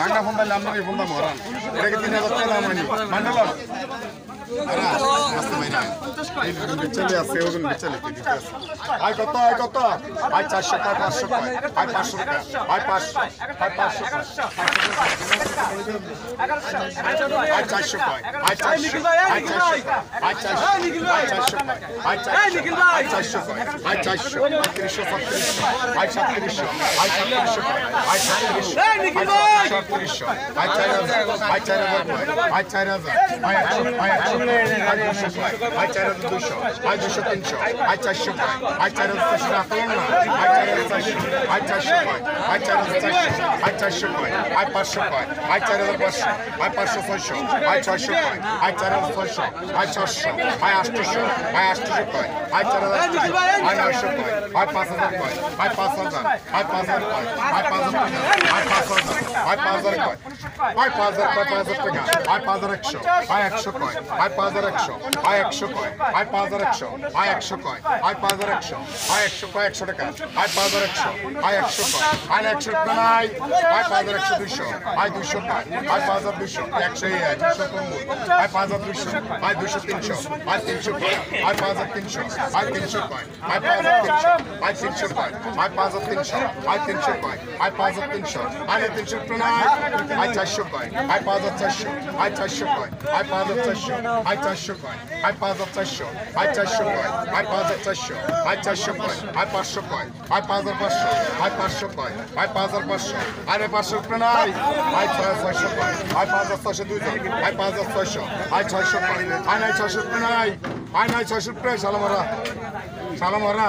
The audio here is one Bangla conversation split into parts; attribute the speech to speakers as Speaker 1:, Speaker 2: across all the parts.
Speaker 1: মান্ডা ফোন দিলে আপনার এই ফোনটা মরান এটাকে তিন হাজার টাকা হয়নি মান্ডাল বিচলে আছে ওজন বিচলে আয় কত আয় কত আয় চারশো কয় পাঁচশো আয় পাঁচশো আয় পাঁচশো আয় পাঁচশো আয় চারশো আয় চারশো আয় চারশো আয় চারশো আয় চারশো আয় চারশো আয় চারশো আয় আয় তিরিশশো ছত্রিশশো আয় সাতত্রিশশো আয় সাতত্রিশশো আয় সাতত্রিশশো
Speaker 2: ভাই!
Speaker 1: সাতত্রিশশো আয় চার হাজার আয় চার হাজার আয় চার হাজার আয় আয় আয় দুশো কয় আয় চার হাজার দুশো আয় দুশো তিনশো আয় চারশো কয় আয় চার হাজার চারশো রাখলেন না আয় চার হাজার চারশো আয় চারশো কয় আয় চার হাজার চারশো আয় চারশো কয় আয় পাঁচশো কয় আয় চার হাজার পাঁচশো আয় পাঁচশো ছয়শো আয় ছয়শো কয় আয় চার হাজার ছয়শো আয় ছশো আয় আটশোশো আয় আটশোশো কয় আয় চার হাজার আয় নয়শো কয় আয় পাঁচ হাজার কয় আয় পাঁচ হাজার আয় পাঁচ হাজার কয় আয় পাঁচ হাজার আয় পাঁচ হাজার আয় পাঁচ হাজার কয় আয় পাঁচ হাজার কয় পাঁচ হাজার টাকা আয় পাঁচ হাজার একশো আয় একশো কয় আয় পাঁচ হাজার একশো আয় একশো কয় আয় পাঁচ হাজার একশো আয় একশো কয় আয় পাঁচ হাজার একশো আয় একশো কয় একশো টাকা আয় পাঁচ হাজার একশো আয় একশো কয় আয় একশো টাকা নাই আয় পাঁচ হাজার একশো দুইশো আয় দুইশো কয় আয় পাঁচ হাজার দুইশো একশো এই আয় দুইশো কমবো আয় পাঁচ হাজার দুইশো আয় দুইশো তিনশো আয় তিনশো কয় আয় পাঁচ হাজার তিনশো আয় তিনশো কয় আয় পাঁচ হাজার তিনশো আয় তিনশো কয় আয় পাঁচ হাজার তিনশো আয় তিনশো কয় আয় পাঁচ হাজার তিনশো আয় তিনশো প্রণয় আয় চারশো কয় আয় পাঁচ হাজার চারশো আয় চারশো কয় আয় পাঁচ হাজার চারশো আয় চারশো কয় আয় পাঁচ হাজার চারশো আয় চারশো কয় আয় পাঁচ হাজার চারশো আয় চারশো কয় আয় পাঁচশো কয় আয় পাঁচ হাজার পাঁচশো আয় পাঁচশো কয় আয় পাঁচ হাজার পাঁচশো আরে পাঁচশো প্রণয় আয় ছয় ছয়শো কয় আয় পাঁচ হাজার ছয়শো দুইজন আয় পাঁচ হাজার ছয়শো আয় ছয়শো কয় আয় নয় ছয়শো প্রণয় আয় নয় ছয়শো প্রণয় সালামারা সালামারা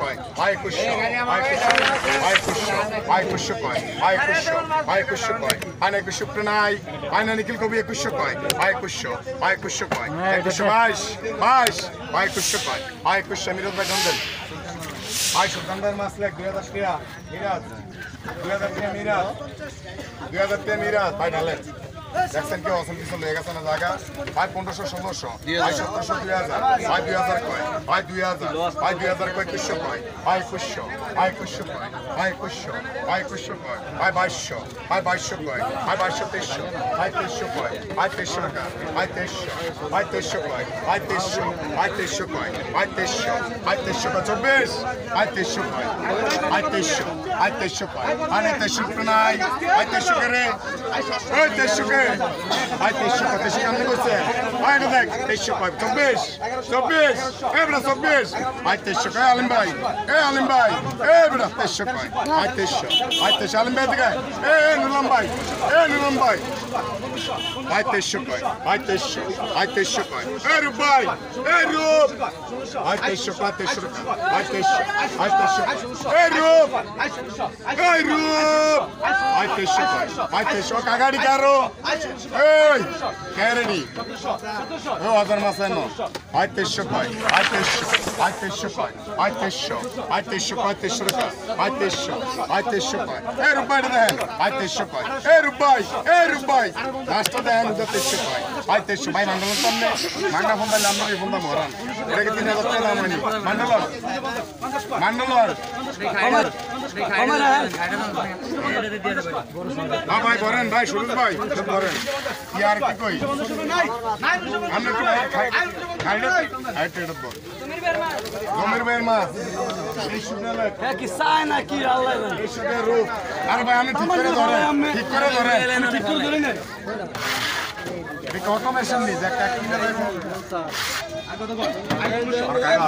Speaker 1: কয় একুশশো ভাই একুশশো কয় ভাই একুশশো কয় একুশশো প্রণয় ভাই না নিখিল কবি একুশশো কয় ভাই একুশশো কয় একুশশো বাইশ বাইশ একুশশো কয় একুশশো মিরজ ভাই গন্ধন ভাই সুকান্দার মাছ লেখ দুই হাজার টাকা মিরাজ দুই হাজার টাকা মিরাজ দুই হাজার টাকা মিরাজ ভাই ঢালেন দেখছেন কি অসম কিছু লেগে গেছে না জায়গা ভাই পনেরোশো ষোলোশো ভাই সতেরোশো দুই হাজার ভাই দুই হাজার কয় ভাই দুই হাজার ভাই দুই হাজার কয় একুশশো কয় ভাই একুশশো ভাই একুশশো কয় ভাই একুশশো ভাই একুশশো কয় ভাই বাইশশো ভাই বাইশশো কয় ভাই বাইশশো তেইশশো ভাই তেইশশো কয় ভাই তেইশশো টাকা ভাই তেইশশো ভাই তেইশশো কয় ভাই তেইশশো ভাই তেইশশো কয় ভাই তেইশশো ভাই তেইশশো কয় চব্বিশ ভাই তেইশশো কয় ভাই তেইশশো ভাই তেইশশো কয় আরে তেইশশো নাই ভাই তেইশশো কে রে ওই তেইশশো কে ভাই তেইশশো কয় তেইশশো কেমন করছে ভাই না দেখ তেইশশো কয় চব্বিশ চব্বিশ এ বেটা চব্বিশ ভাই তেইশশো কয় আলিম ভাই এ আলিম ভাই এ বেটা তেইশশো কয় ভাই তেইশশো ভাই তেইশশো আলিম ভাই থেকে এ এ নুলাম ভাই এ নুলাম ভাই ভাই তেইশশো কয় ভাই তেইশশো ভাই তেইশশো কয় এ রূপ ভাই এ রূপ ভাই তেইশশো কয় তেইশশো ভাই তেইশশো ভাই তেইশশো এ রূপ এই রূপ ভাই তেইশশো কয় ভাই তেইশশো কাগাড়ি কারও এই ক্যারেডি ও হাজার মাস এন ভাই তেইশশো কয়? ভাই তেইশশো কয়? তেইশশো কয় তেইশশো টাকা। ভাই তেইশশো কয়? এ রূপাইটা দেখেন। ভাই তেইশশো কয়? এ রূপাই এ রূপাই। লাস্টটা দেখেন তেইশশো কয়। ভাই তেইশশো ভাই মান্ডলের সামনে মান্ডা ফোন দিলে আমরা ফোন দাম হরান। এটাকে তিন হাজার টাকা দাম হয়নি? মান্ডলর মান্ডলর ভাই করেন ভাই সুরজ ভাই। করেন। কি আর কি কই? আমরা একটু খাই খাইলে খাইতে এটা বল জমির ভাইয়ের মাছ। এই সুনালে
Speaker 2: কি চায় না কি আল্লাহ।
Speaker 1: এই সুদের রূপ। আরে ভাই আমি ঠিক করে ধরেন ঠিক করে ধরেন।
Speaker 2: ঠিক করে ধরে নে।
Speaker 1: এই কত মেশিন নি দেখ এক কিলো সরকার